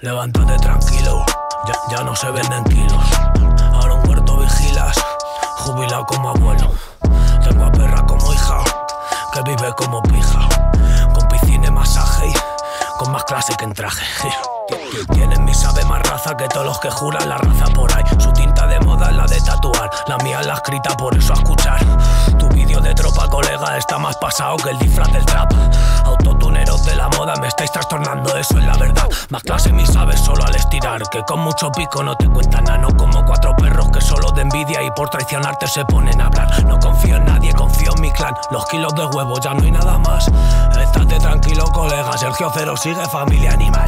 Levántate tranquilo, ya, ya no se venden kilos. Ahora un muerto vigilas, jubilado como abuelo. Tengo a perra como hija, que vive como pija. Con piscina y masaje y con más clase que en traje. Tienen mi sabe más raza que todos los que juran la raza por ahí. Su tinta de moda es la de tatuar, la mía es la escrita, por eso a escuchar. Está más pasado que el disfraz del trap. Autotuneros de la moda, me estáis trastornando, eso es la verdad. Más clase mi sabes solo al estirar, que con mucho pico no te cuentan nano como cuatro perros que solo de envidia y por traicionarte se ponen a hablar. No confío en nadie, confío en mi clan. Los kilos de huevo ya no hay nada más. Estate tranquilo, colega, Sergio Cero sigue familia animal.